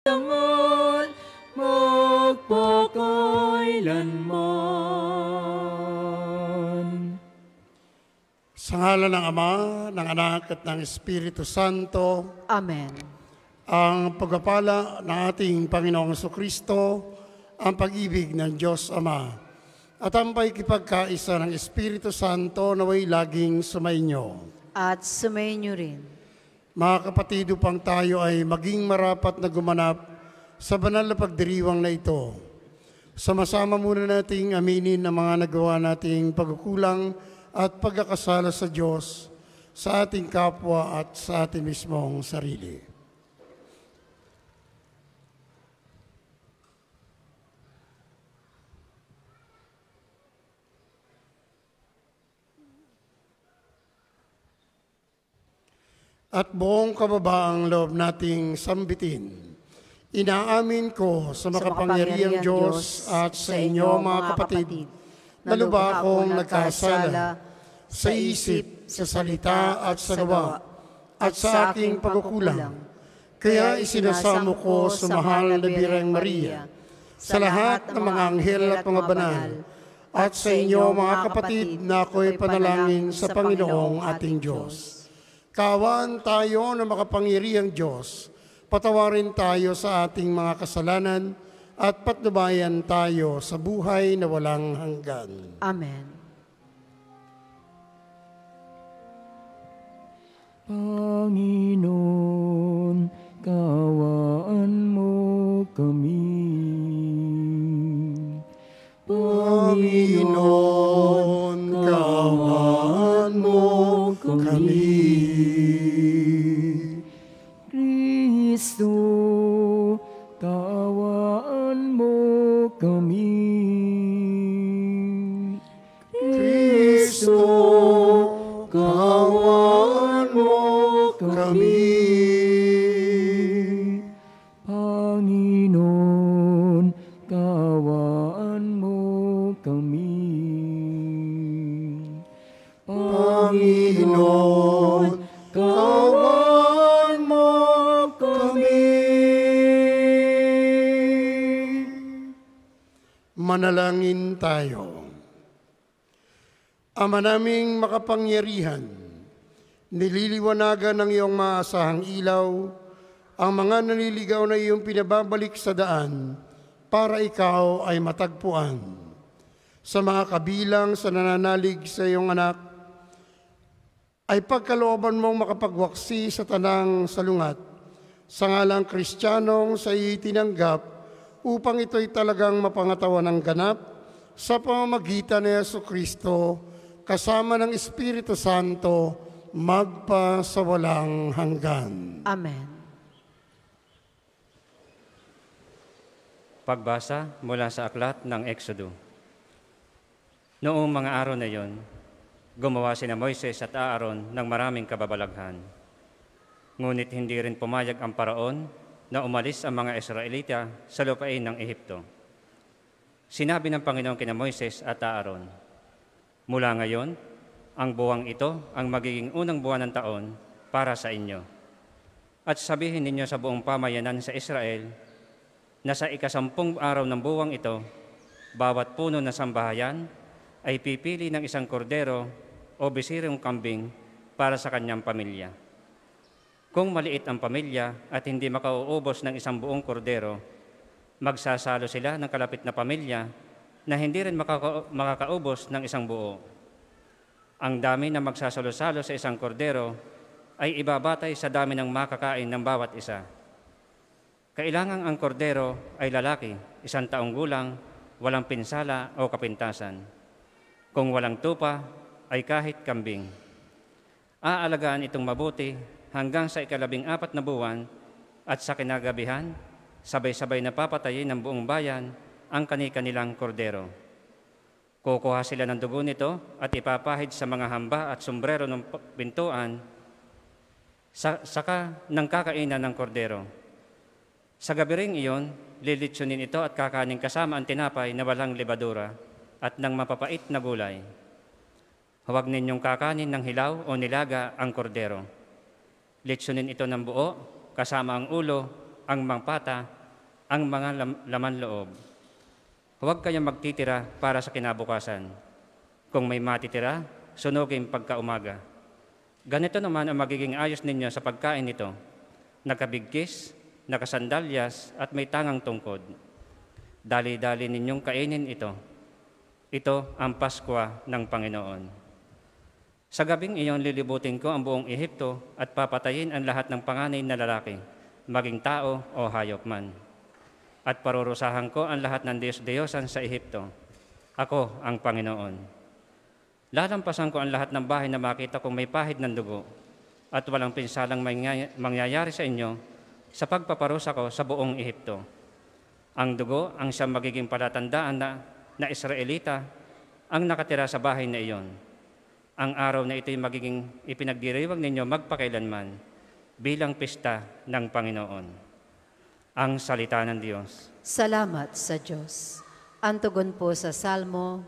Dangon magpakailanman. Sa ngala ng Ama, ng Anak at ng Espiritu Santo, Amen. ang pagpapala ng ating Panginoong Kristo, ang pag-ibig ng Diyos Ama, at ang paikipagkaisa ng Espiritu Santo naway laging sumainyo. At sumayin rin. Mga kapatid, upang tayo ay maging marapat na gumanap sa banal na pagdiriwang na ito. Sama-sama muna nating aminin ang mga nagawa nating pagkukulang at pagkakasala sa Diyos, sa ating kapwa at sa ating mismong sarili. At buong kababaang loob nating sambitin. Inaamin ko sa makapangyarihang Diyos at sa inyo mga kapatid, na lubha akong nagkasala sa isip, sa salita at sa gawa, at sa aking pagkukulang. Kaya isinasamo ko sa mahal na Birang Maria, sa lahat ng mga anghel at mga banal, at sa inyo mga kapatid na ako'y panalangin sa Panginoong ating Diyos. Kawan tayo na makapangyarihang Diyos, patawarin tayo sa ating mga kasalanan at patnubayan tayo sa buhay na walang hanggan. Amen. Panginoon, kawaan mo kami. Panginoon, kawan mo kami. Kristo, Manalangin tayo. Ama naming makapangyarihan, nililiwanagan ng iyong maasahang ilaw ang mga naliligaw na iyong pinababalik sa daan para ikaw ay matagpuan. Sa mga kabilang sa nananalig sa iyong anak, ay pagkalooban mong makapagwaksi sa tanang salungat sa ngalang kristyanong sa iyo tinanggap upang ito'y talagang mapangatawan ng ganap sa pamamagitan ni Yesu Kristo kasama ng Espiritu Santo magpa sa walang hanggan. Amen. Pagbasa mula sa aklat ng Exodo. Noong mga araw na iyon, gumawa sina Moises at Aaron ng maraming kababalaghan. Ngunit hindi rin pumayag ang paraon na umalis ang mga Israelita sa lupain ng Ehipto. Sinabi ng Panginoon kina Moises at Aaron, Mula ngayon, ang buwang ito ang magiging unang buwan ng taon para sa inyo. At sabihin ninyo sa buong pamayanan sa Israel na sa ikasampung araw ng buwang ito, bawat puno ng sambahayan ay pipili ng isang kordero o bisirong kambing para sa kanyang pamilya. Kung maliit ang pamilya at hindi makauubos ng isang buong kordero, magsasalo sila ng kalapit na pamilya na hindi rin makaka- makakaubos ng isang buo. Ang dami na magsasalo-salo sa isang kordero ay ibabatay sa dami ng makakain ng bawat isa. Kailangang ang kordero ay lalaki, isang taong gulang, walang pinsala o kapintasan. Kung walang tupa, ay kahit kambing. Aalagaan itong mabuti hanggang sa ikalabing apat na buwan at sa kinagabihan, sabay-sabay na papatayin ng buong bayan ang kani-kanilang kordero. Kukuha sila ng dugo nito at ipapahid sa mga hamba at sombrero ng pintuan sa, saka ng kakainan ng kordero. Sa gabi ring iyon, lilitsunin ito at kakanin kasama ang tinapay na walang libadura at ng mapapait na gulay. Huwag ninyong kakanin ng hilaw o nilaga ang kordero. Litsunin ito ng buo, kasama ang ulo, ang mangpata, ang mga lam- laman loob. Huwag kayong magtitira para sa kinabukasan. Kung may matitira, sunugin pagkaumaga. Ganito naman ang magiging ayos ninyo sa pagkain nito. Nakabigkis, nakasandalyas, at may tangang tungkod. Dali-dali ninyong kainin ito. Ito ang Paskwa ng Panginoon. Sa gabing iyon, lilibutin ko ang buong Ehipto at papatayin ang lahat ng panganay na lalaki, maging tao o hayop man. At parurusahan ko ang lahat ng Diyos-Diyosan sa Ehipto. Ako ang Panginoon. Lalampasan ko ang lahat ng bahay na makita kong may pahid ng dugo at walang pinsalang mangyay- mangyayari sa inyo sa pagpaparusa ko sa buong Ehipto. Ang dugo ang siyang magiging palatandaan na, na Israelita ang nakatira sa bahay na iyon. Ang araw na ito'y magiging ipinagdiriwag ninyo magpakailanman bilang pista ng Panginoon. Ang salita ng Diyos. Salamat sa Diyos. Antugon po sa Salmo,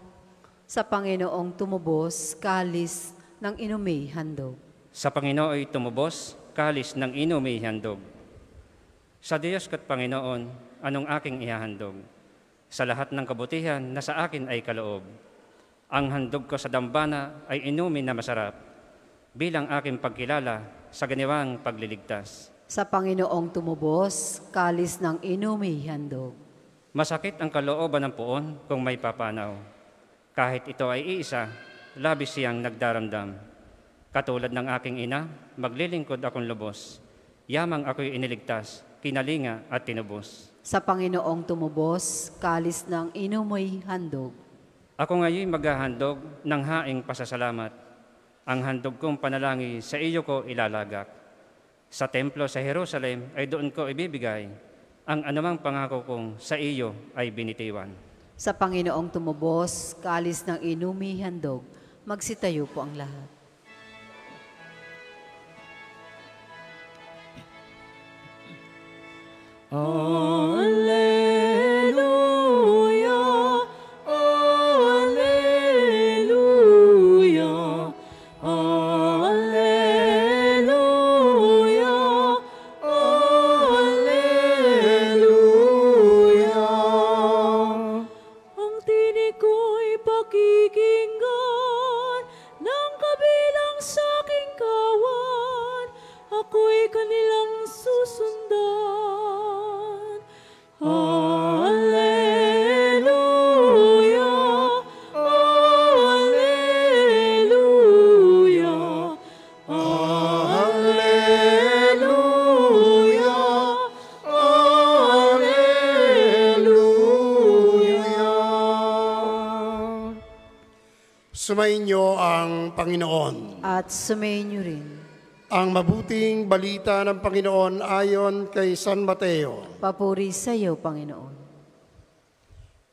sa Panginoong tumubos, kalis ng inumi handog. Sa Panginooy tumubos, kalis ng inumi handog. Sa Diyos kat Panginoon, anong aking ihahandog? Sa lahat ng kabutihan na sa akin ay kaloob. Ang handog ko sa dambana ay inumin na masarap, bilang aking pagkilala sa ganiwang pagliligtas. Sa Panginoong tumubos, kalis ng inumi handog. Masakit ang kalooban ng puon kung may papanaw. Kahit ito ay iisa, labis siyang nagdaramdam. Katulad ng aking ina, maglilingkod akong lubos. Yamang ako'y iniligtas, kinalinga at tinubos. Sa Panginoong tumubos, kalis ng inumi handog. Ako ngayon maghahandog ng haing pasasalamat. Ang handog kong panalangin sa iyo ko ilalagak. Sa templo sa Jerusalem ay doon ko ibibigay. Ang anumang pangako kong sa iyo ay binitiwan. Sa Panginoong tumubos, kalis ng inumi handog. Magsitayo po ang lahat. Alleluia, Panginoon. At sumayin niyo rin. Ang mabuting balita ng Panginoon ayon kay San Mateo. Papuri sa iyo, Panginoon.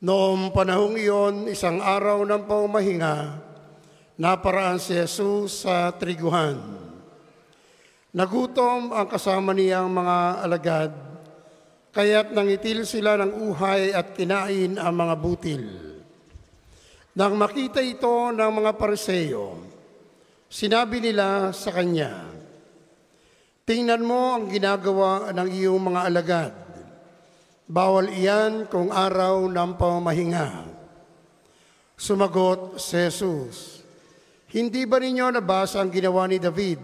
Noong panahong iyon, isang araw ng paumahinga, naparaan si Jesus sa triguhan. Nagutom ang kasama niyang mga alagad, kaya't nangitil sila ng uhay at kinain ang mga butil. Nang makita ito ng mga pariseo, sinabi nila sa kanya, Tingnan mo ang ginagawa ng iyong mga alagad. Bawal iyan kung araw ng pamahinga. Sumagot si Jesus, Hindi ba ninyo nabasa ang ginawa ni David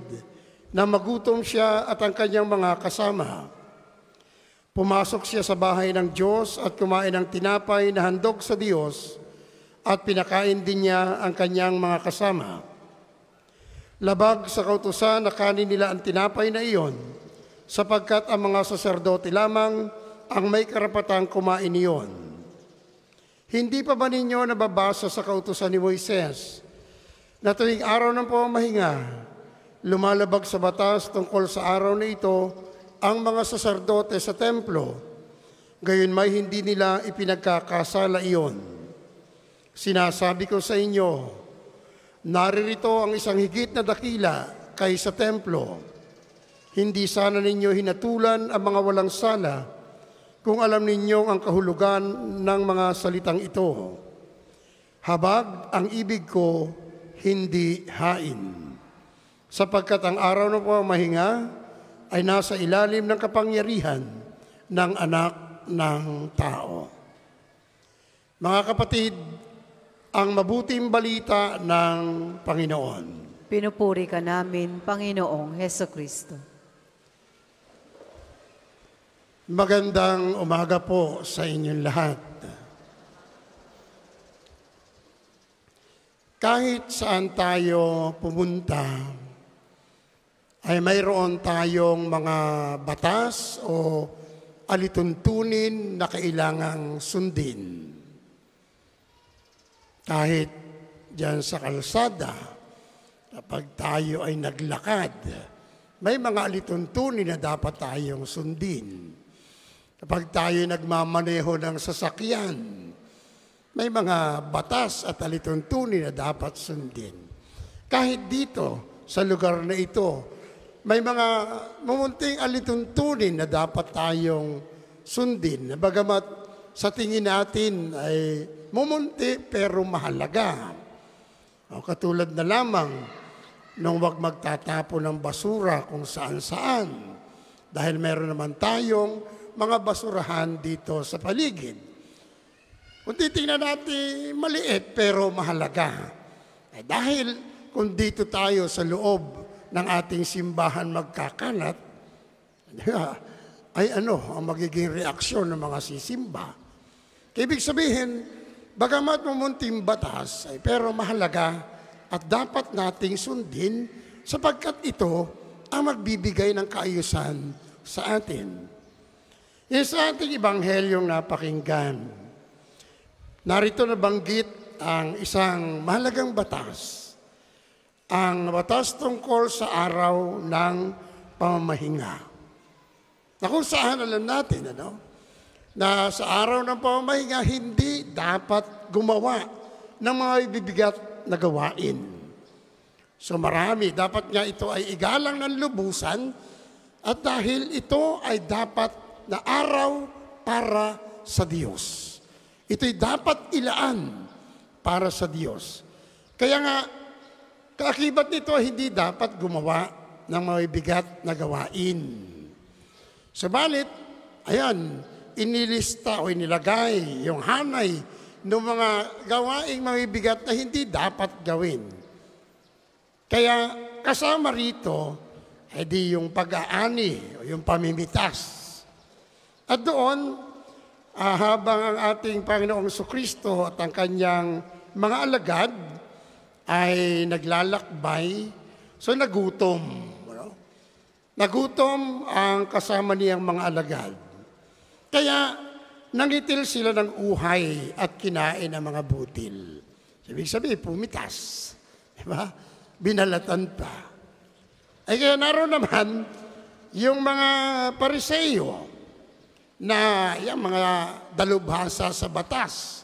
na magutom siya at ang kanyang mga kasama? Pumasok siya sa bahay ng Diyos at kumain ng tinapay na handog sa Diyos at pinakain din niya ang kanyang mga kasama. Labag sa kautusan na kanin nila ang tinapay na iyon, sapagkat ang mga saserdote lamang ang may karapatang kumain iyon. Hindi pa ba ninyo nababasa sa kautusan ni Moises na tuwing araw ng pamamahinga, lumalabag sa batas tungkol sa araw na ito ang mga saserdote sa templo, gayon may hindi nila ipinagkakasala iyon. Sinasabi ko sa inyo, Naririto ang isang higit na dakila kaysa templo. Hindi sana ninyo hinatulan ang mga walang sala kung alam ninyong ang kahulugan ng mga salitang ito. Habag ang ibig ko, hindi hain. Sapagkat ang araw ng pamahinga ay nasa ilalim ng kapangyarihan ng anak ng tao. Mga kapatid, ang mabuting balita ng Panginoon. Pinupuri ka namin, Panginoong Heso Kristo. Magandang umaga po sa inyong lahat. Kahit saan tayo pumunta, ay mayroon tayong mga batas o alituntunin na kailangang sundin. Kahit diyan sa kalsada, kapag tayo ay naglakad, may mga alituntunin na dapat tayong sundin. Kapag tayo nagmamaneho ng sasakyan, may mga batas at alituntunin na dapat sundin. Kahit dito, sa lugar na ito, may mga mumunting alituntunin na dapat tayong sundin. Bagamat sa tingin natin ay mumunti pero mahalaga. O, katulad na lamang nung wag magtatapo ng basura kung saan-saan. Dahil meron naman tayong mga basurahan dito sa paligid. Kung titingnan natin, maliit pero mahalaga. Eh, dahil kung dito tayo sa loob ng ating simbahan magkakalat, ay ano ang magiging reaksyon ng mga sisimba. Ibig sabihin, bagamat mumunting batas, ay pero mahalaga at dapat nating sundin sapagkat ito ang magbibigay ng kaayusan sa atin. Yan sa ating ibanghelyong napakinggan. Narito na banggit ang isang mahalagang batas ang batas tungkol sa araw ng pamamahinga. Na kung saan alam natin, ano, na sa araw ng pamamahinga, hindi dapat gumawa ng mga ibibigat na gawain. So marami, dapat nga ito ay igalang ng lubusan at dahil ito ay dapat na araw para sa Diyos. Ito'y dapat ilaan para sa Diyos. Kaya nga, Kaakibat nito, hindi dapat gumawa ng mga bigat na gawain. Subalit, ayan, inilista o inilagay yung hanay ng mga gawaing mga bigat na hindi dapat gawin. Kaya kasama rito, edi yung pag-aani o yung pamimitas. At doon, ah, habang ang ating Panginoong Kristo at ang kanyang mga alagad ay naglalakbay, so nagutom. Nagutom ang kasama niyang mga alagad. Kaya nangitil sila ng uhay at kinain ang mga butil. Ibig sabihin, pumitas. Diba? Binalatan pa. Ay kaya naroon naman yung mga pariseyo na yung mga dalubhasa sa batas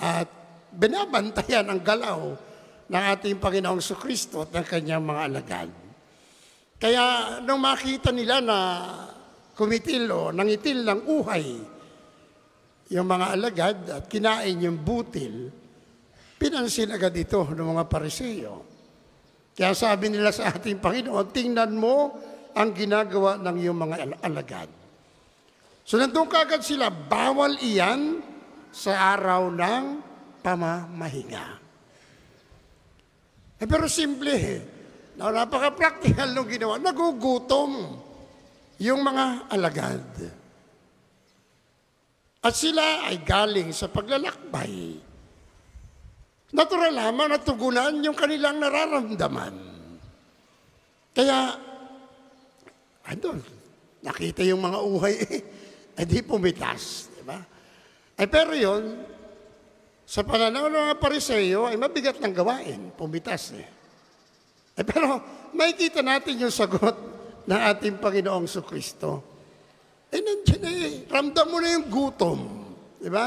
at binabantayan ang galaw ng ating Panginoong Kristo at ng kanyang mga alagad. Kaya nung makita nila na kumitil o nangitil ng uhay yung mga alagad at kinain yung butil, pinansin agad ito ng mga pariseyo. Kaya sabi nila sa ating Panginoon, tingnan mo ang ginagawa ng iyong mga alagad. So nandun kagad sila, bawal iyan sa araw ng pamamahinga. Eh, pero simple eh. Na, napaka-practical nung ginawa. Nagugutom yung mga alagad. At sila ay galing sa paglalakbay. Natural lamang natugunan yung kanilang nararamdaman. Kaya, ano, nakita yung mga uhay eh, di pumitas. Diba? Eh pero yon sa pananaw ng mga pariseyo ay mabigat ng gawain, pumitas eh. eh pero makikita natin yung sagot ng ating Panginoong Kristo. Eh nandiyan eh, ramdam mo na yung gutom. Di ba?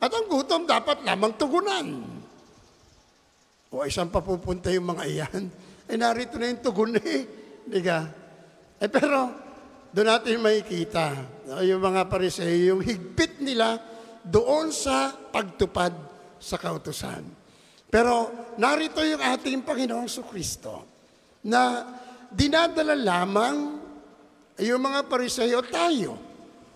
At ang gutom dapat lamang tugunan. O isang papupunta yung mga iyan. Eh narito na yung tugon eh. Di ka? Eh pero, doon natin makikita yung mga pariseyo, yung higpit nila doon sa pagtupad sa kautusan. Pero narito yung ating Panginoong Kristo na dinadala lamang yung mga pariseyo tayo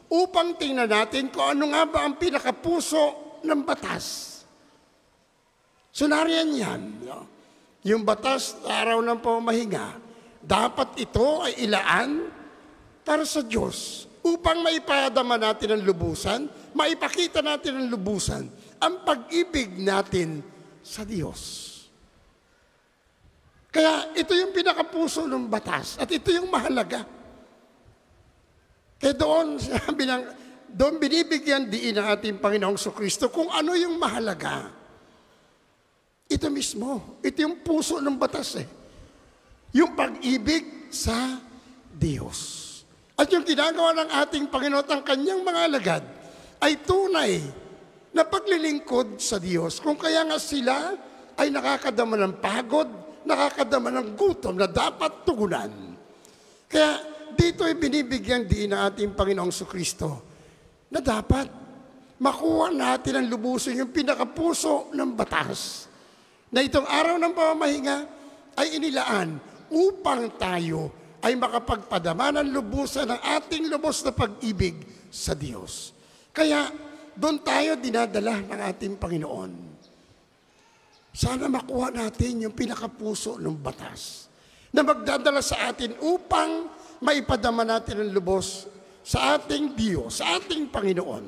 upang tingnan natin kung ano nga ba ang pinakapuso ng batas. So nariyan yan. no? Yung batas sa araw ng pamahinga, dapat ito ay ilaan para sa Diyos upang maipadama natin ang lubusan, maipakita natin ang lubusan, ang pag-ibig natin sa Diyos. Kaya ito yung pinakapuso ng batas at ito yung mahalaga. Kaya doon, sabi ng, doon binibigyan diin ng ating Panginoong Kristo kung ano yung mahalaga. Ito mismo. Ito yung puso ng batas eh. Yung pag-ibig sa Diyos. At yung ginagawa ng ating Panginoon ang kanyang mga alagad ay tunay na paglilingkod sa Diyos. Kung kaya nga sila ay nakakadama ng pagod, nakakadama ng gutom na dapat tugunan. Kaya dito ay binibigyan din ng ating Panginoong Kristo na dapat makuha natin ang lubusin yung pinakapuso ng batas na itong araw ng pamamahinga ay inilaan upang tayo ay makapagpadama ng lubusan ng ating lubos na pag-ibig sa Diyos. Kaya doon tayo dinadala ng ating Panginoon. Sana makuha natin yung pinakapuso ng batas na magdadala sa atin upang maipadama natin ang lubos sa ating Diyos, sa ating Panginoon,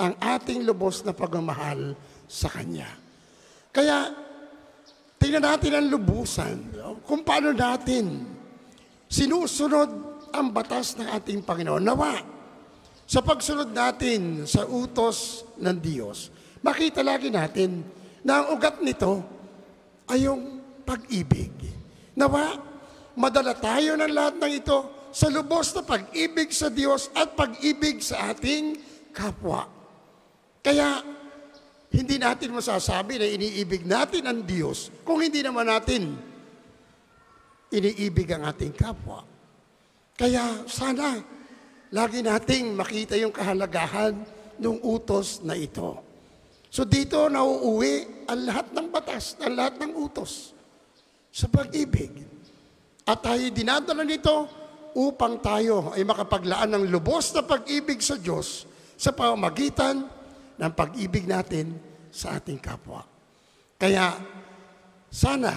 ang ating lubos na pagmamahal sa Kanya. Kaya, tingnan natin ang lubusan, kung paano natin sinusunod ang batas ng ating Panginoon. Nawa, sa pagsunod natin sa utos ng Diyos, makita lagi natin na ang ugat nito ay yung pag-ibig. Nawa, madala tayo ng lahat ng ito sa lubos na pag-ibig sa Diyos at pag-ibig sa ating kapwa. Kaya, hindi natin masasabi na iniibig natin ang Diyos kung hindi naman natin iniibig ang ating kapwa. Kaya sana, lagi nating makita yung kahalagahan ng utos na ito. So dito nauuwi ang lahat ng batas, ang lahat ng utos sa pag-ibig. At tayo dinadala nito upang tayo ay makapaglaan ng lubos na pag-ibig sa Diyos sa pamamagitan ng pag-ibig natin sa ating kapwa. Kaya sana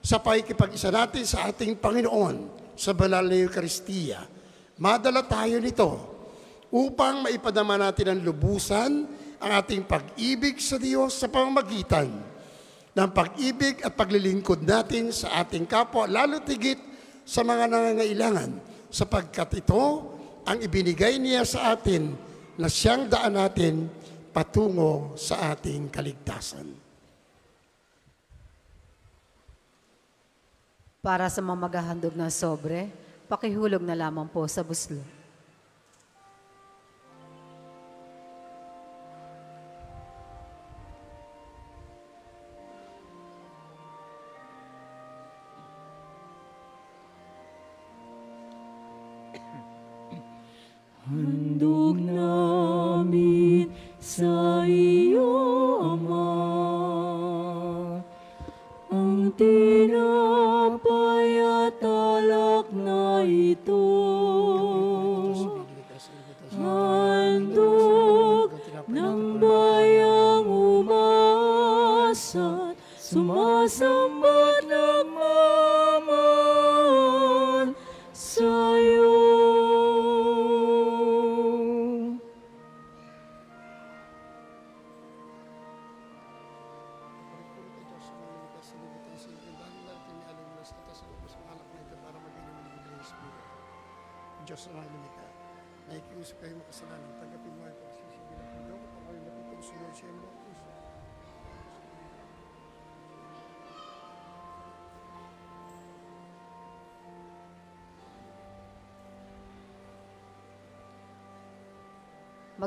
sa paikipag-isa natin sa ating Panginoon sa banal na Eucharistia, madala tayo nito upang maipadama natin ang lubusan ang ating pag-ibig sa Diyos sa pamamagitan ng pag-ibig at paglilingkod natin sa ating kapwa, lalo tigit sa mga nangangailangan, sapagkat ito ang ibinigay niya sa atin na siyang daan natin patungo sa ating kaligtasan. Para sa mga maghahandog ng sobre, pakihulog na lamang po sa buslo.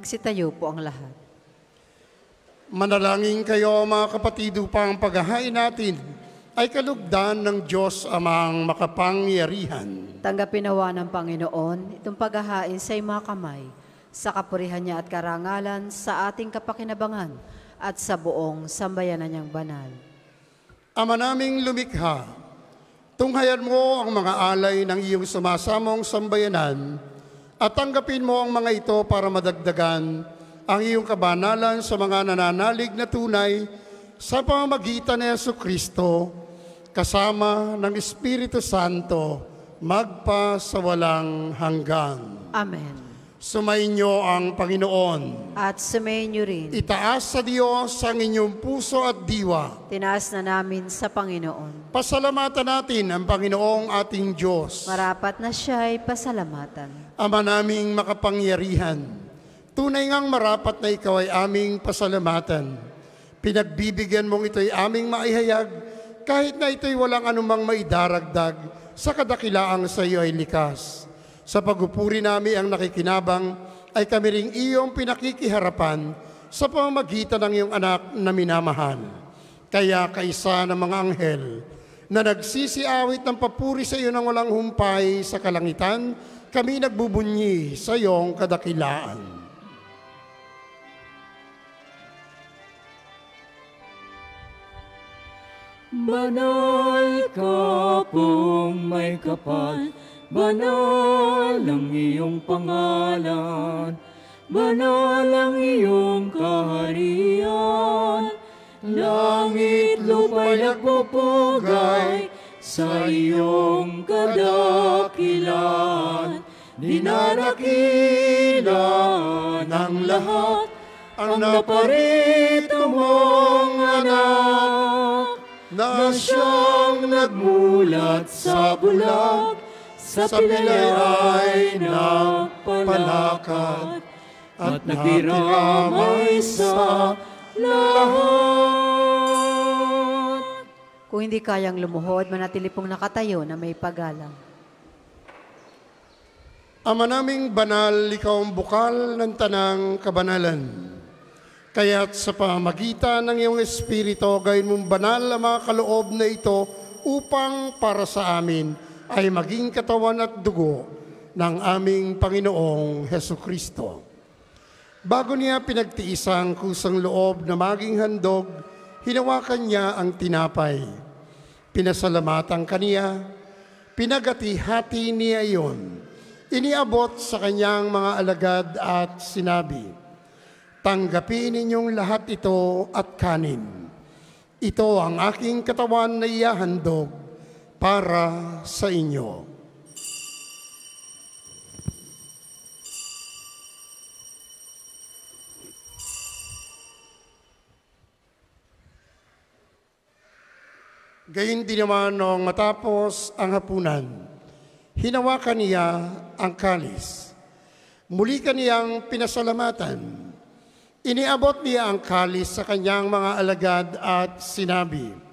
Magsitayo po ang lahat. Manalangin kayo mga kapatid upang paghahain natin ay kalugdan ng Diyos amang makapangyarihan. Tanggapin nawa ng Panginoon itong paghahain sa mga kamay, sa kapurihan niya at karangalan, sa ating kapakinabangan, at sa buong sambayanan niyang banal. Ama naming lumikha, tunghayan mo ang mga alay ng iyong sumasamong sambayanan At tanggapin mo ang mga ito para madagdagan ang iyong kabanalan sa mga nananalig na tunay sa pamamagitan ni Yesu Kristo, kasama ng Espiritu Santo, magpa sa walang hanggan. Amen. Sumainyo ang Panginoon. At sumayin niyo rin, Itaas sa Diyos ang inyong puso at diwa. tinaas na namin sa Panginoon. Pasalamatan natin ang Panginoong ating Diyos. Marapat na siya'y pasalamatan. Ama naming makapangyarihan, tunay ngang marapat na ikaw ay aming pasalamatan. Pinagbibigyan mong ito'y aming maihayag, kahit na ito'y walang anumang maidaragdag sa kadakilaang sa iyo ay likas. Sa pagupuri namin ang nakikinabang, ay kami ring iyong pinakikiharapan sa pamamagitan ng iyong anak na minamahal. Kaya kaisa ng mga anghel na nagsisiawit ng papuri sa iyo ng walang humpay sa kalangitan, kami nagbubunyi sa iyong kadakilaan. Banal ka pong may kapal, banal ang iyong pangalan, banal ang iyong kaharian. Langit lupa'y nagpupugay sa iyong kadakilan. Dinadakila ng lahat ang naparito mong anak na siyang nagmulat sa bulag, sa pilay ay napalakad, at nakiramay sa lahat. Kung hindi kayang lumuhod, manatili pong nakatayo na may pagalang. Ama naming banal, ikaw ang bukal ng tanang kabanalan. Kaya't sa pamagitan ng iyong Espiritu, gawin mong banal ang mga kaloob na ito upang para sa amin ay maging katawan at dugo ng aming Panginoong Heso Kristo. Bago niya pinagtiisang kusang loob na maging handog, hinawakan niya ang tinapay. Pinasalamatan kaniya, pinagati-hati niya iyon. Iniabot sa kanyang mga alagad at sinabi, Tanggapin ninyong lahat ito at kanin. Ito ang aking katawan na iyahandog para sa inyo. Gayun din naman noong matapos ang hapunan, hinawakan niya ang kalis. Muli kaniyang pinasalamatan. Iniabot niya ang kalis sa kanyang mga alagad at sinabi,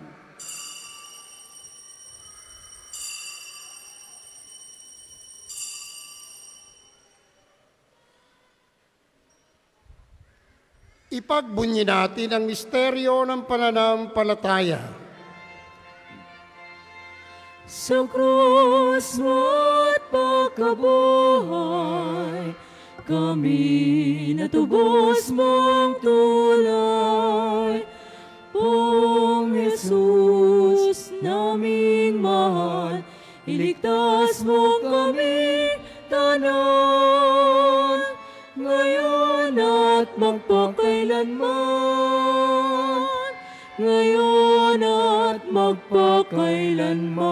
Ipagbunyi natin ang misteryo ng pananampalataya. Sa krus mo't pagkabuhay, kami natubos mong tulay. Pong Jesus, naming mahal, iligtas mo kami tanan. Magpakailanman, ngayon at magpakailanman.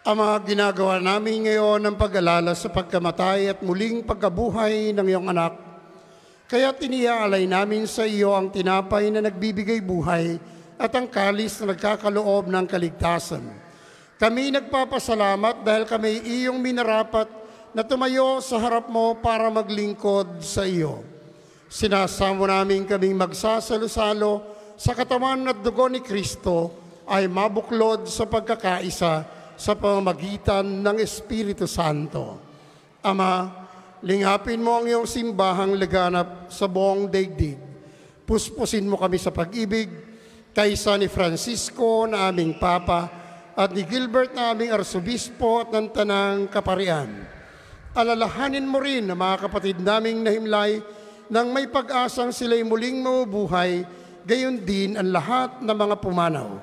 Ang mga ginagawa namin ngayon ng pag-alala sa pagkamatay at muling pagkabuhay ng iyong anak, kaya tiniaalay namin sa iyo ang tinapay na nagbibigay buhay at ang kalis na nagkakaloob ng kaligtasan. Kami nagpapasalamat dahil kami iyong minarapat na tumayo sa harap mo para maglingkod sa iyo. Sinasamo namin kaming magsasalo-salo sa katawan at dugo ni Kristo ay mabuklod sa pagkakaisa sa pamamagitan ng Espiritu Santo. Ama, lingapin mo ang iyong simbahang laganap sa buong daigdig. Puspusin mo kami sa pag-ibig, kaysa ni Francisco na aming Papa, at ni Gilbert na aming Arsobispo at ng Tanang Kaparian. Alalahanin mo rin na mga kapatid naming nahimlay nang may pag-asang sila'y muling mabubuhay, gayon din ang lahat ng mga pumanaw.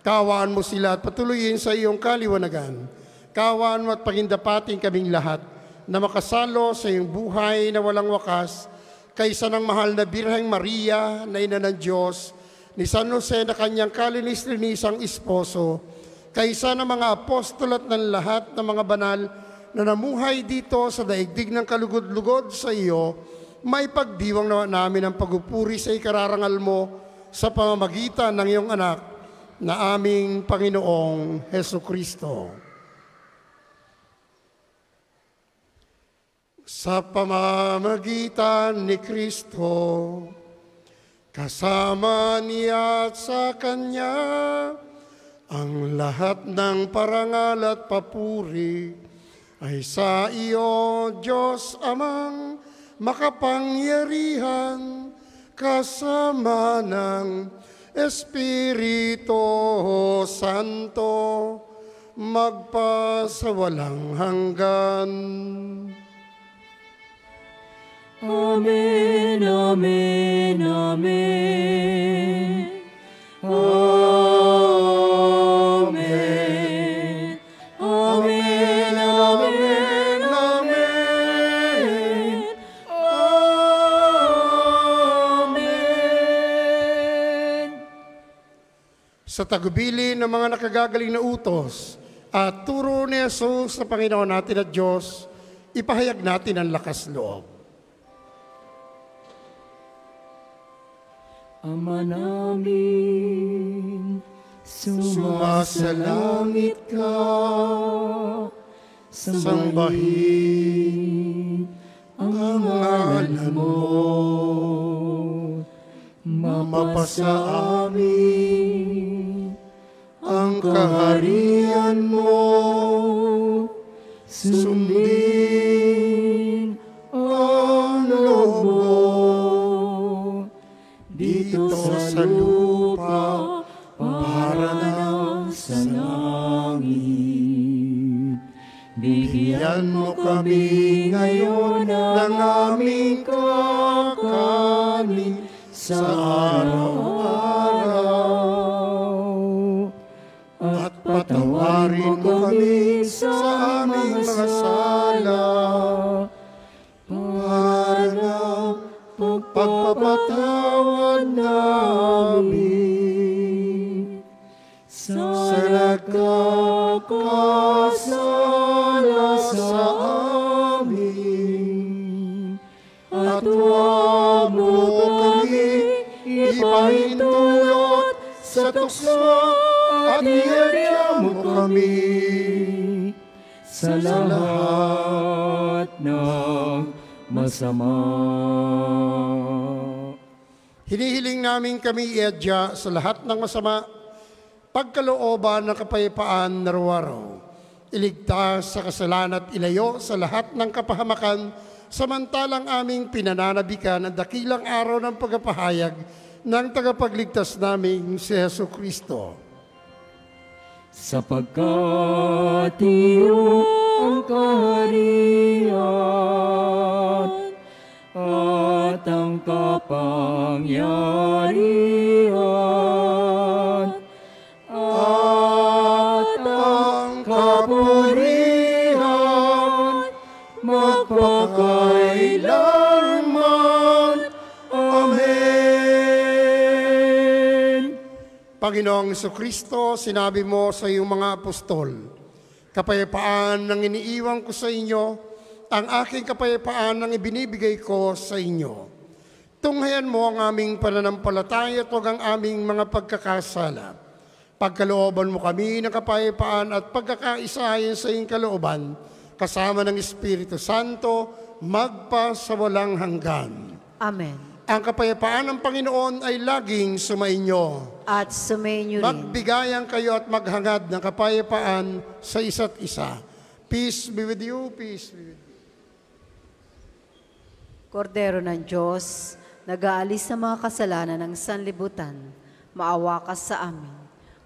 Kawaan mo sila at patuloyin sa iyong kaliwanagan. Kawaan mo at pagindapating kaming lahat na makasalo sa iyong buhay na walang wakas kaysa ng mahal na Birheng Maria na ina ng Diyos, ni San Jose na kanyang kalinis-linisang esposo, kaysa ng mga apostol at ng lahat ng mga banal na namuhay dito sa daigdig ng kalugod-lugod sa iyo, may pagdiwang nawa namin ang pagupuri sa ikararangal mo sa pamamagitan ng iyong anak na aming Panginoong Heso Kristo. Sa pamamagitan ni Kristo, kasama niya at sa Kanya, ang lahat ng parangal at papuri ay sa iyo, Diyos Amang makapangyarihan, kasama ng Espiritu Santo, magpasawalang hanggan. Amen, Amen, Amen. Amen. Sa tagubili ng mga nakagagaling na utos at turo ni Jesus sa Panginoon natin at Diyos, ipahayag natin ang lakas loob. Ama namin, Sumasalangit ka, sambahin ang ngalan mo. Mapasa amin kaharian mo. Sundin ang loob dito sa lupa para lang sa langit. Bigyan mo kami ngayon ng aming kakanin sa araw-araw. Kami sa aming mga sala para ng pagpapatawad namin sa nagkakasala sa amin. At huwag mo kami ipahintulot sa tukso at iadya mo kami sa lahat ng masama. Hinihiling namin kami iadya sa lahat ng masama, pagkalooban ng kapayapaan na ruwaraw. Iligtas sa kasalanan at ilayo sa lahat ng kapahamakan, samantalang aming pinananabikan ang dakilang araw ng pagpapahayag ng tagapagligtas naming si Yesu Kristo. Sapagkat iyo ang kaharian at ang kapangyarihan Panginoong Kristo, sinabi mo sa iyong mga apostol, kapayapaan ang iniiwan ko sa inyo, ang aking kapayapaan ang ibinibigay ko sa inyo. Tunghayan mo ang aming pananampalataya at huwag ang aming mga pagkakasala. Pagkalooban mo kami ng kapayapaan at pagkakaisahin sa iyong kalooban, kasama ng Espiritu Santo, magpa sa walang hanggan. Amen. Ang kapayapaan ng Panginoon ay laging sumainyo. At sumainyo rin. Magbigayan kayo at maghangad ng kapayapaan sa isa't isa. Peace be with you, peace be with you. Kordero ng Diyos, nag-aalis sa mga kasalanan ng sanlibutan, maawa ka sa amin.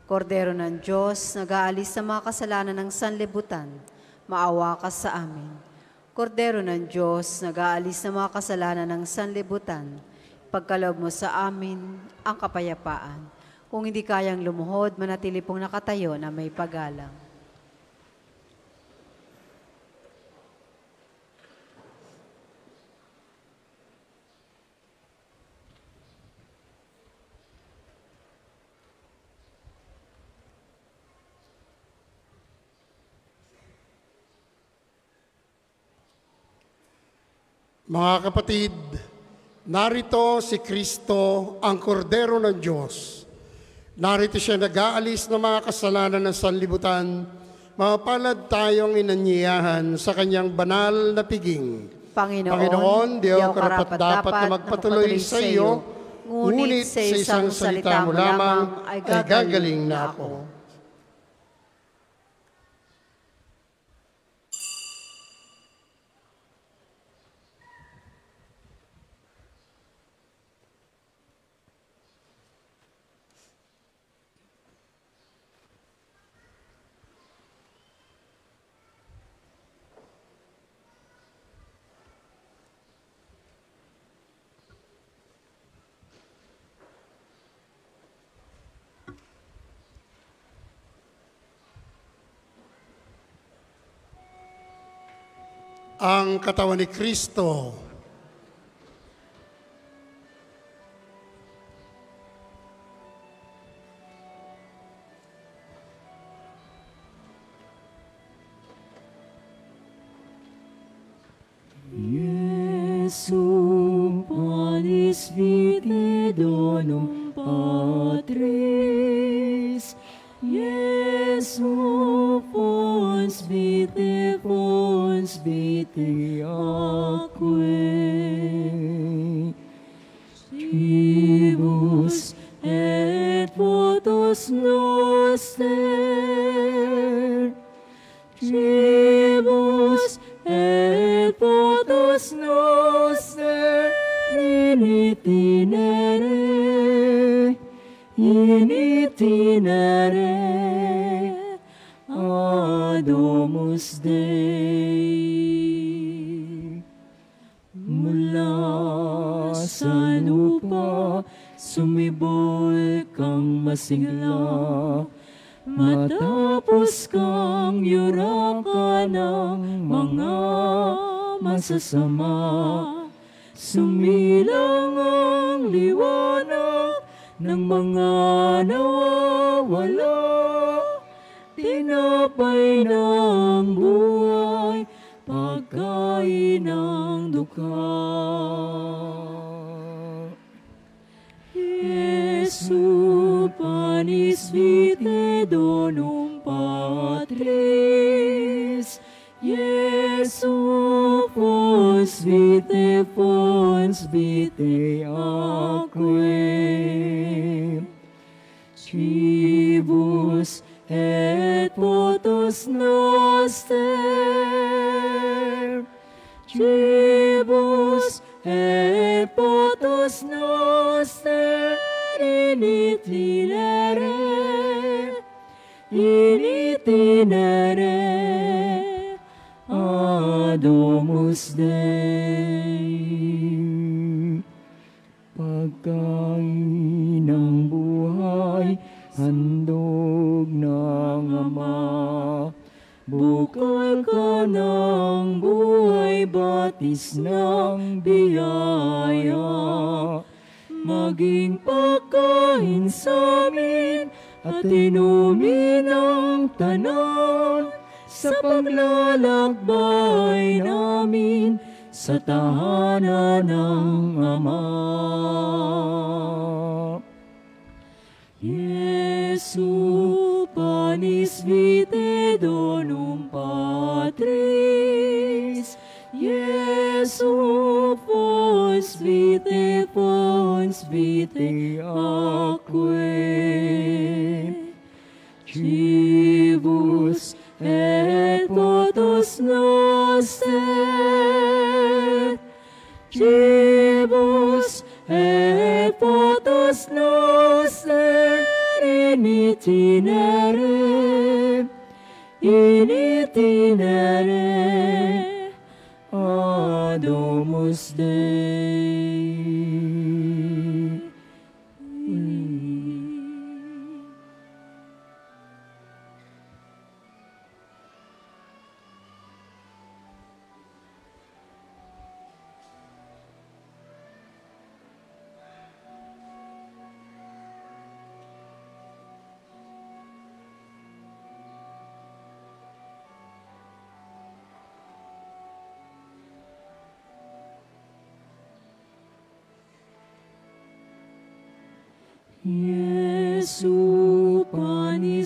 Kordero ng Diyos, nag-aalis sa mga kasalanan ng sanlibutan, maawa ka sa amin. Kordero ng Diyos, nag-aalis sa mga kasalanan ng sanlibutan, pagkaloob mo sa amin ang kapayapaan. Kung hindi kayang lumuhod, manatili pong nakatayo na may pagalang. Mga kapatid, narito si Kristo, ang kordero ng Diyos. Narito siya nag-aalis ng mga kasalanan ng sanlibutan. Mapalad tayong inanyiyahan sa kanyang banal na piging. Panginoon, Panginoon, di ako karapat dapat na magpatuloy sa iyo, ngunit sa isang salita mo lamang ay gagaling na ako. Ang katawan ni Kristo. Jesum donum Patris, Jesu fons vitae fons vitae aquae. Cibus et potus noster, Cibus et potus noster. In itinere, in itinere adomus Dei. Pagkain ng buhay, handog ng Ama. Bukal ka ng buhay, batis ng biyaya. Maging pagkain sa amin at inumin tanan sa paglalakbay namin sa tahanan ng Ama. Jesu panis vitae donum Patris, Jesu fons vitae fons vitae aquae. Cibus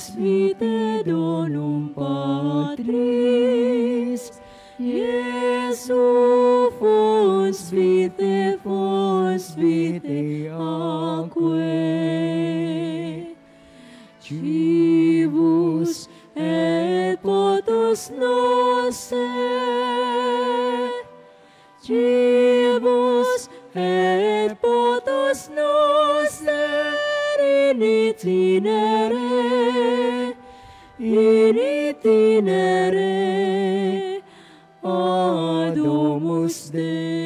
panis vitae donum Patris, Iesu fons vitae, fons aquae. In itinere, Adomus Dei.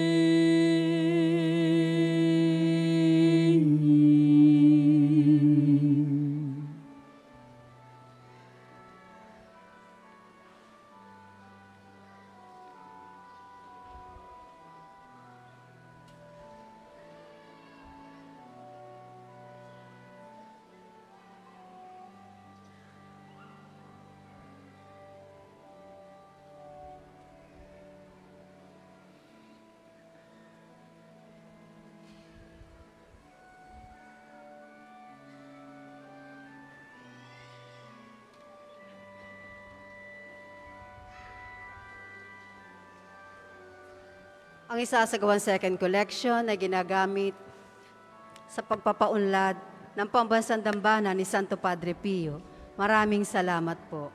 Isasagawang second collection ay ginagamit sa pagpapaunlad ng pambansang dambana ni Santo Padre Pio. Maraming salamat po.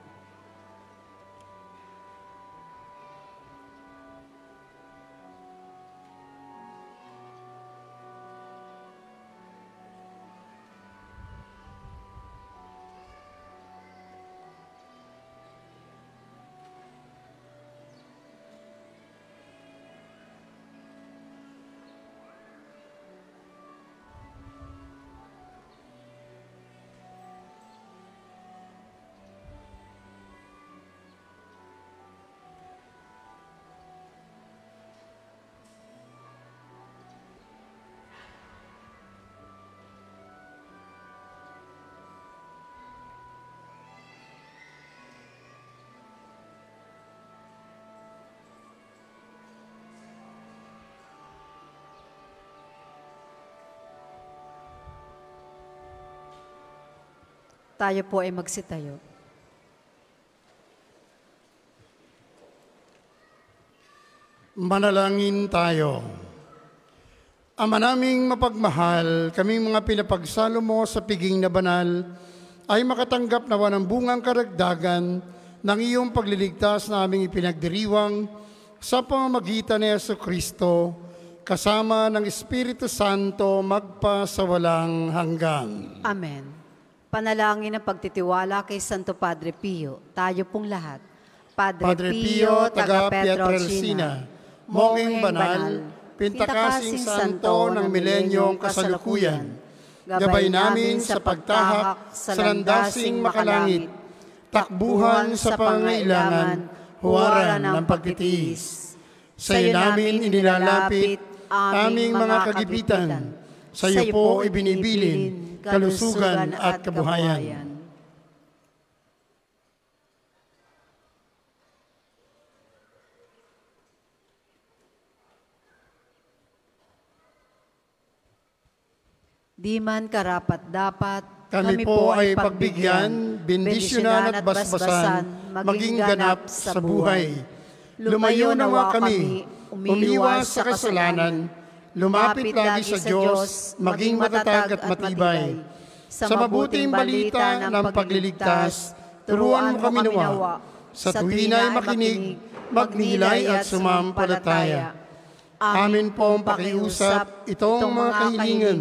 Tayo po ay magsitayo. Manalangin tayo. Ama naming mapagmahal, kaming mga pinapagsalo mo sa piging na banal, ay makatanggap nawa ng bungang karagdagan ng iyong pagliligtas na aming ipinagdiriwang sa pamamagitan ni Yeso Kristo, kasama ng Espiritu Santo magpa sa walang hanggan. Amen. Panalangin ng pagtitiwala kay Santo Padre Pio, tayo pong lahat. Padre, Padre Pio, taga Pietrelcina, monging banal, pintakasing santo ng milenyong kasalukuyan, gabay namin sa pagtahak sa landasing makalangit, takbuhan sa pangailangan, huwaran ng pagtitiis. Sa iyo namin inilalapit aming mga kagipitan, sa iyo po ibinibilin kalusugan at kabuhayan. Di man karapat dapat, Kami po ay pagbigyan, bendisyonan at basbasan, maging ganap sa buhay. Lumayo nawa kami, umiwas sa kasalanan, lumapit lagi sa Diyos, maging matatag at matibay. Sa mabuting balita ng pagliligtas, turuan mo kami nawa. Sa tuwin ay makinig, magnilay at sumampalataya. Amin po ang pakiusap, itong mga kahilingan.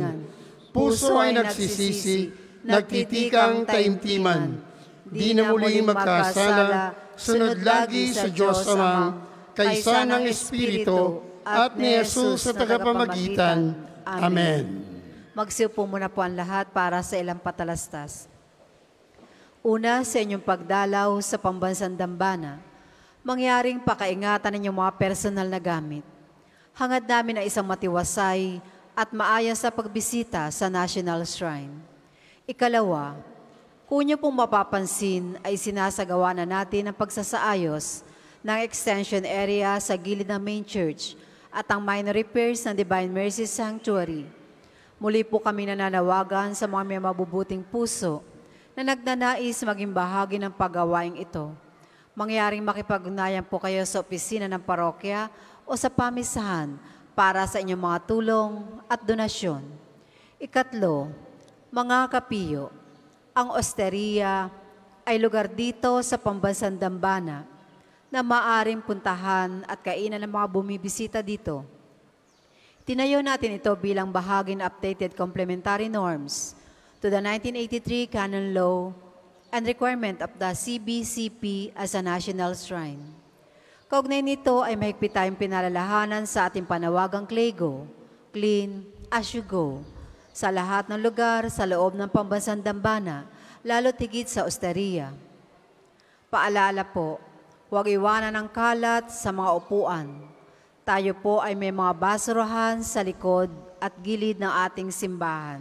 Puso ay nagsisisi, nagtitikang taimtiman. di na muli magkasala, sunod lagi sa Diyos Amang, kaysa ng Espiritu, at ni Jesus sa tagapamagitan. Amen. Magsiupo muna po ang lahat para sa ilang patalastas. Una, sa inyong pagdalaw sa pambansang dambana, mangyaring pakaingatan ninyong mga personal na gamit. Hangad namin na isang matiwasay at maayos sa pagbisita sa National Shrine. Ikalawa, kung niyo pong mapapansin ay sinasagawa na natin ang pagsasaayos ng extension area sa gilid ng main church at ang minor repairs ng Divine Mercy Sanctuary. Muli po kami nananawagan sa mga may mabubuting puso na nagnanais maging bahagi ng paggawaing ito. Mangyaring makipag-ugnayan po kayo sa opisina ng parokya o sa pamisahan para sa inyong mga tulong at donasyon. Ikatlo, mga kapiyo, ang osteria ay lugar dito sa pambansang Dambana na maaring puntahan at kainan ng mga bumibisita dito. Tinayo natin ito bilang bahagi ng updated complementary norms to the 1983 Canon Law and requirement of the CBCP as a national shrine. Kaugnay nito ay mahigpit tayong pinalalahanan sa ating panawagang Clego, Clean as you go, sa lahat ng lugar sa loob ng pambansang dambana, lalo tigit sa osteria. Paalala po, huwag iwanan ng kalat sa mga upuan. Tayo po ay may mga basurahan sa likod at gilid ng ating simbahan.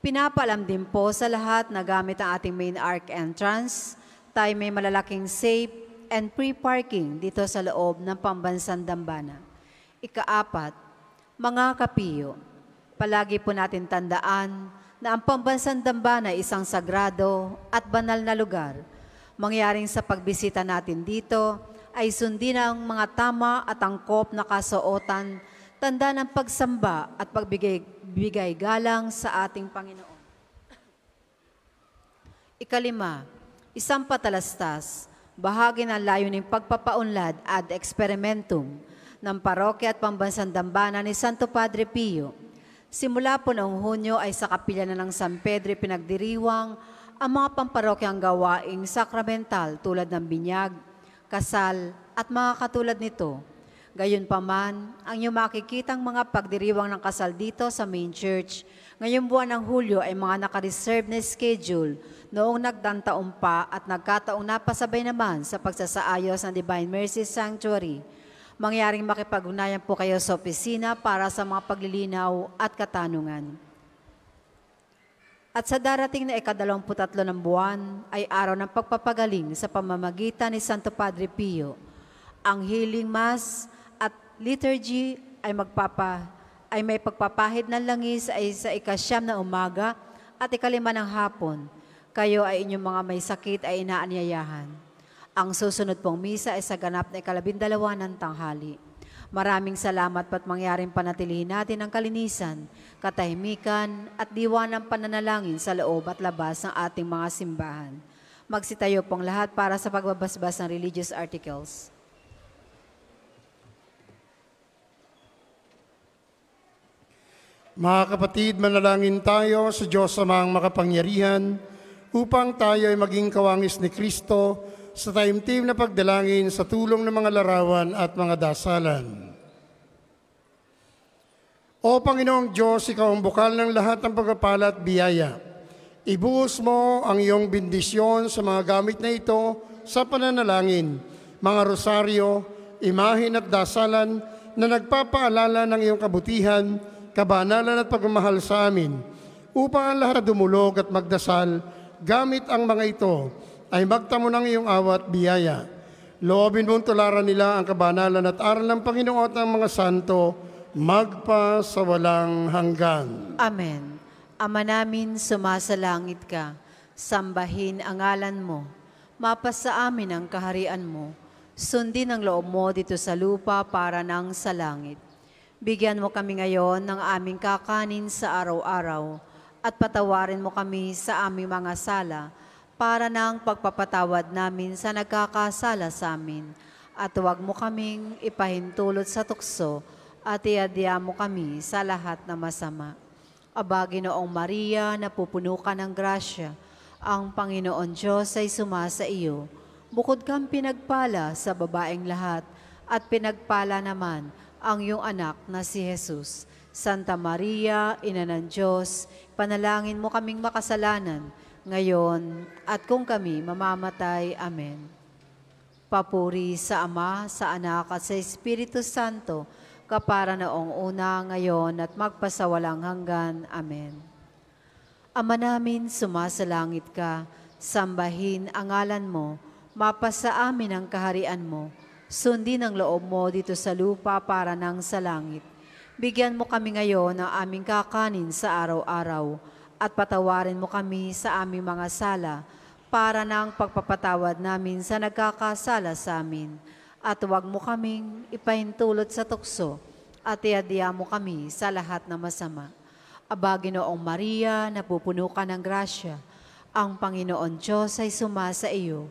Pinapalam din po sa lahat na gamit ang ating main arc entrance, tayo may malalaking safe and free parking dito sa loob ng pambansang dambana. Ikaapat, mga kapiyo, palagi po natin tandaan na ang pambansang dambana ay isang sagrado at banal na lugar. Mangyaring sa pagbisita natin dito ay sundin ang mga tama at angkop na kasuotan tanda ng pagsamba at pagbigay bigay galang sa ating Panginoon. Ikalima, isang patalastas, bahagi ng layuning pagpapaunlad ad experimentum ng parokya at pambansang dambana ni Santo Padre Pio. Simula po noong Hunyo ay sa kapilya na ng San Pedro pinagdiriwang ang mga pamparokyang gawaing sakramental tulad ng binyag, kasal at mga katulad nito Gayunpaman, ang iyong makikitang mga pagdiriwang ng kasal dito sa main church, ngayong buwan ng Hulyo ay mga nakareserve na schedule noong nagdantaon pa at nagkataong napasabay naman sa pagsasaayos ng Divine Mercy Sanctuary. Mangyaring makipag-unayan po kayo sa opisina para sa mga paglilinaw at katanungan. At sa darating na ikadalawamput-tatlo ng buwan ay araw ng pagpapagaling sa pamamagitan ni Santo Padre Pio. Ang healing mass liturgy ay magpapa ay may pagpapahid ng langis ay sa ikasyam na umaga at ikalima ng hapon. Kayo ay inyong mga may sakit ay inaanyayahan. Ang susunod pong misa ay sa ganap na ikalabindalawa ng tanghali. Maraming salamat pat mangyaring panatilihin natin ang kalinisan, katahimikan at diwa ng pananalangin sa loob at labas ng ating mga simbahan. Magsitayo pong lahat para sa pagbabasbas ng religious articles. Mga kapatid, manalangin tayo sa Diyos amang makapangyarihan upang tayo ay maging kawangis ni Kristo sa taimtim na pagdalangin sa tulong ng mga larawan at mga dasalan. O Panginoong Diyos, Ikaw ang bukal ng lahat ng pagpapala at biyaya. Ibuhos mo ang iyong bendisyon sa mga gamit na ito sa pananalangin, mga rosaryo, imahin at dasalan na nagpapaalala ng iyong kabutihan kabanalan at pagmamahal sa amin, upang ang lahat dumulog at magdasal, gamit ang mga ito, ay magtamo ng iyong awat biyaya. Loobin mong tularan nila ang kabanalan at aral ng Panginoon at ng mga santo, magpa sa walang hanggan. Amen. Ama namin, sumasalangit ka, sambahin ang ngalan mo, mapasa amin ang kaharian mo, sundin ang loob mo dito sa lupa para nang sa langit. Bigyan mo kami ngayon ng aming kakanin sa araw-araw at patawarin mo kami sa aming mga sala para ng pagpapatawad namin sa nagkakasala sa amin. At huwag mo kaming ipahintulot sa tukso at iadya mo kami sa lahat na masama. Aba, Ginoong Maria, napupuno ka ng grasya, Ang Panginoon Diyos ay sumasa iyo. Bukod kang pinagpala sa babaeng lahat, at pinagpala naman ang iyong anak na si Jesus. Santa Maria, Ina ng Diyos, panalangin mo kaming makasalanan, ngayon at kung kami mamamatay. Amen. Papuri sa Ama, sa Anak at sa Espiritu Santo, kapara noong una, ngayon at magpasawalang hanggan. Amen. Ama namin, sumasalangit ka, sambahin ang ngalan mo, mapasa amin ang kaharian mo, sundin ang loob mo dito sa lupa para nang sa langit. Bigyan mo kami ngayon ng aming kakanin sa araw-araw at patawarin mo kami sa aming mga sala para nang pagpapatawad namin sa nagkakasala sa amin. At huwag mo kaming ipahintulot sa tukso at iadya mo kami sa lahat na masama. Aba, Ginoong Maria, napupuno ka ng grasya. Ang Panginoon Diyos ay sumasa iyo.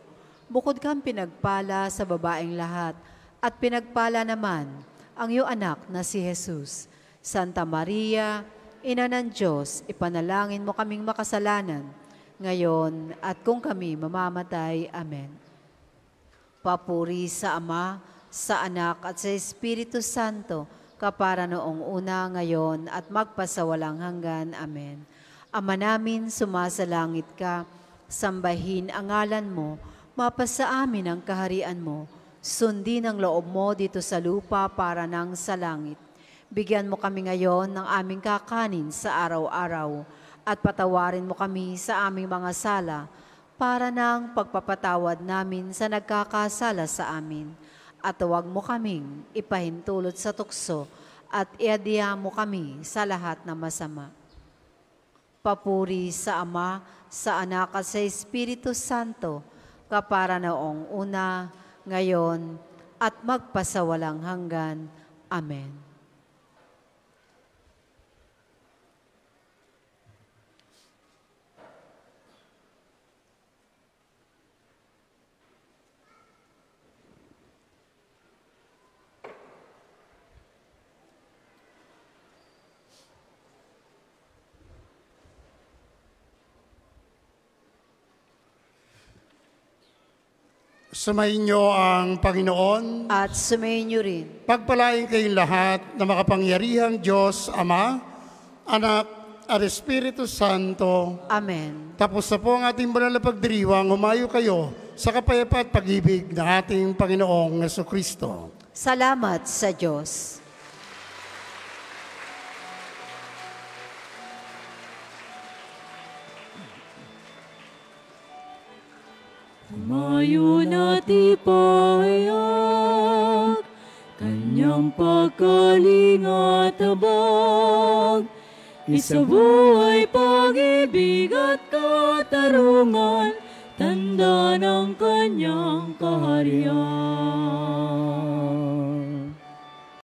Bukod kang pinagpala sa babaeng lahat, at pinagpala naman ang iyong anak na si Jesus. Santa Maria, Ina ng Diyos, ipanalangin mo kaming makasalanan, ngayon at kung kami mamamatay. Amen. Papuri sa Ama, sa Anak at sa Espiritu Santo, kapara noong una, ngayon, at magpasawalang hanggan. Amen. Ama namin, sumasalangit ka, sambahin ang ngalan mo, mapasa amin ang kaharian mo, sundin ang loob mo dito sa lupa para nang sa langit. Bigyan mo kami ngayon ng aming kakanin sa araw-araw, at patawarin mo kami sa aming mga sala, para nang pagpapatawad namin sa nagkakasala sa amin at huwag mo kaming ipahintulot sa tukso at iadya mo kami sa lahat na masama. Papuri sa Ama, sa Anak at sa Espiritu Santo, kapara noong una, ngayon, at magpasawalang hanggan. Amen. Sumayin niyo ang Panginoon. At sumayin niyo rin. Pagpalain kayong lahat na makapangyarihang Diyos, Ama, Anak, at Espiritu Santo. Amen. Tapos na po ang ating banal na pagdiriwang, umayo kayo sa kapayapa at pag-ibig ng ating Panginoong Yeso Kristo. Salamat sa Diyos. Umayo na tipayag, kanyang pagkalinga tabag, isabuhay pag-ibig at katarungan, tanda ng kanyang kaharian.